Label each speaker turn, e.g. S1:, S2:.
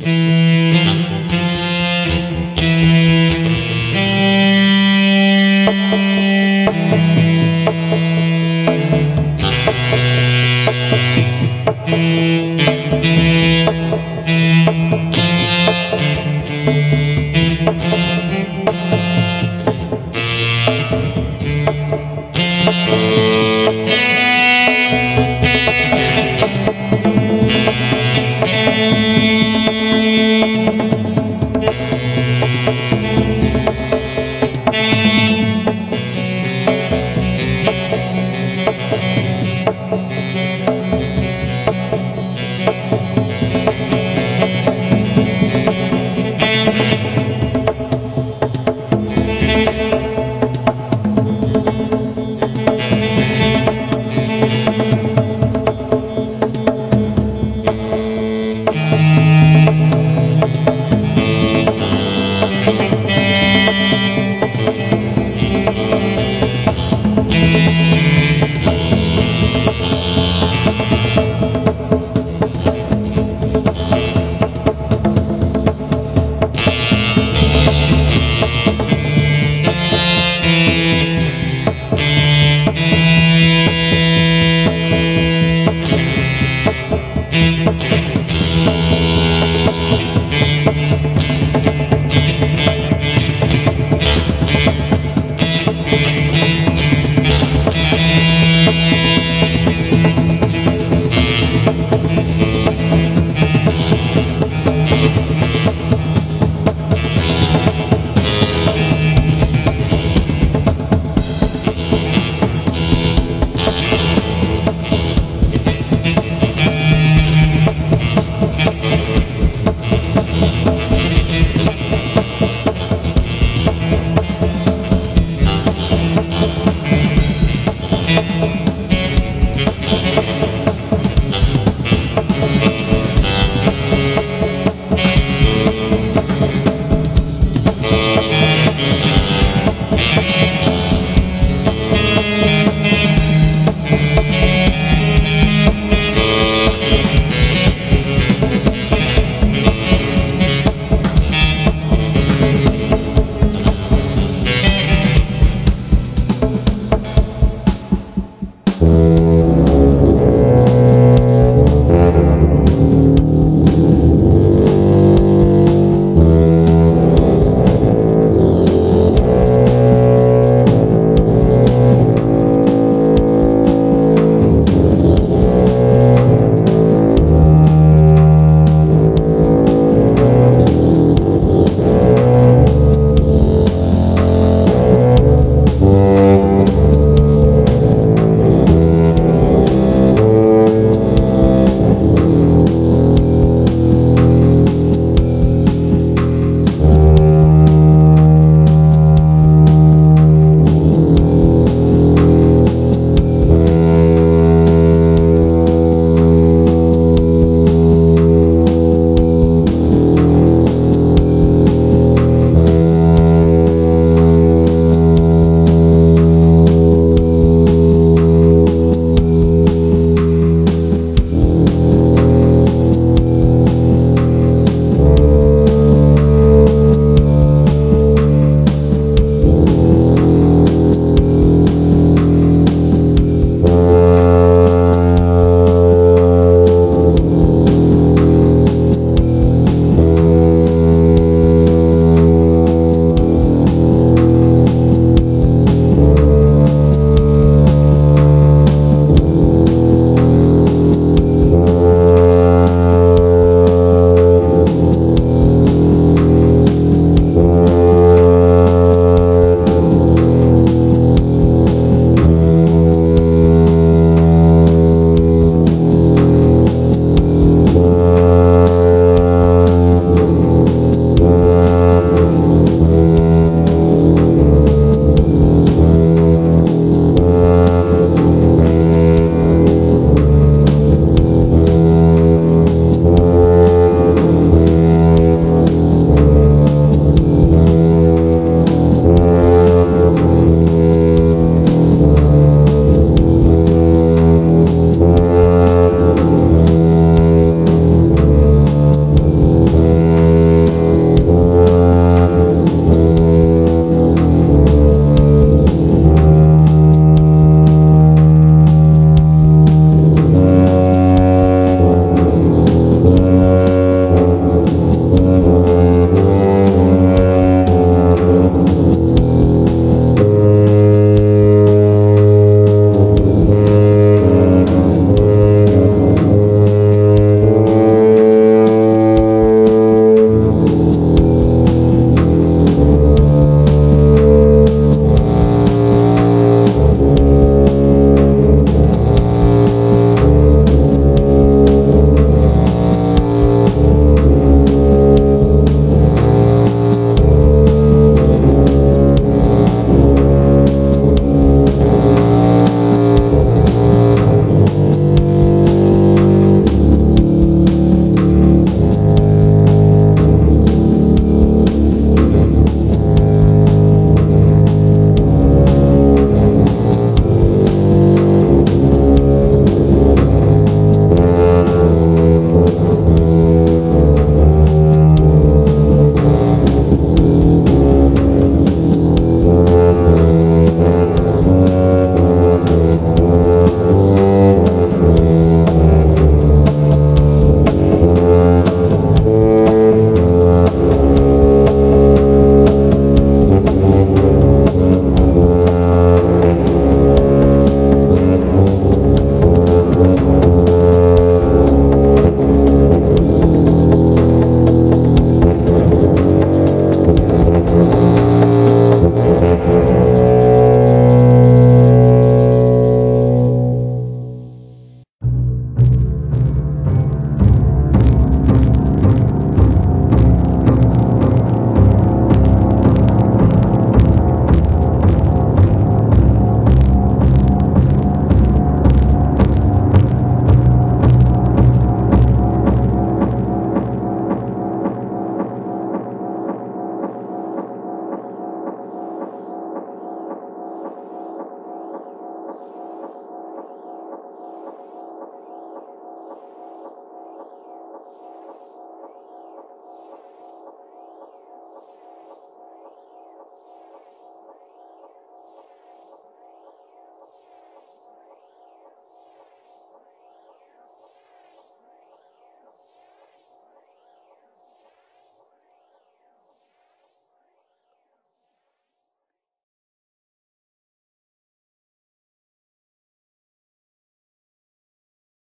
S1: Mm-hmm.